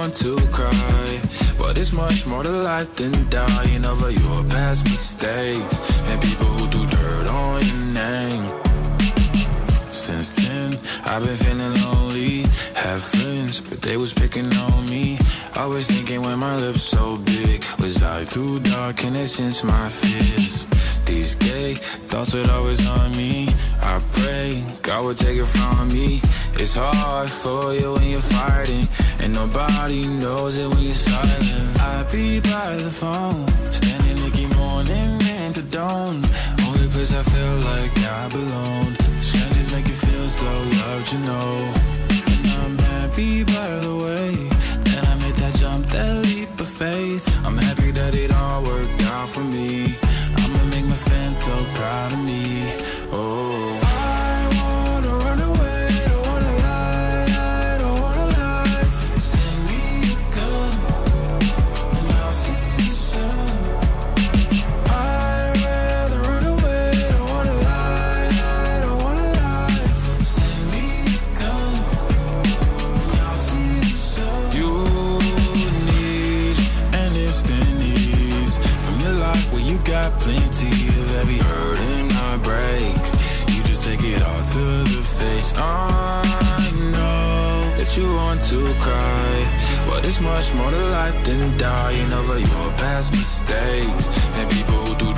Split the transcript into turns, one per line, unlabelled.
want to cry, but it's much more to life than dying over your past mistakes and people who do dirt on your name. Since 10, I've been feeling lonely. Have friends, but they was picking on me. Always thinking when my lips so big, was I too dark and it since my fears? These gay thoughts would always on me. I pray God would take it from me. It's hard for you when you're fighting, and nobody knows it when you're silent. I be by the phone, standing Nicky morning into dawn. Only place I feel like I belong. Proud of me. Got plenty of every hurt and heartbreak. You just take it all to the face. I know that you want to cry, but it's much more to life than dying over your past mistakes and people who do